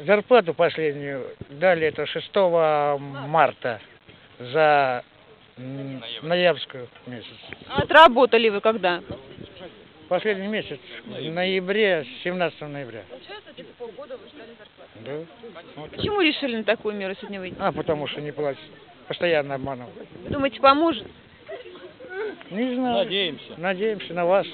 Зарплату последнюю дали это 6 марта за ноябрьскую месяц. А отработали вы когда? Последний месяц, в ноябре, 17 ноября. Получается, где-то полгода вы ждали зарплату. Да. Вот. Почему решили на такую меру сегодня выйти? А, потому что не платят. Постоянно обманывают. Думаете, поможет? Не знаю. Надеемся. Надеемся на вас.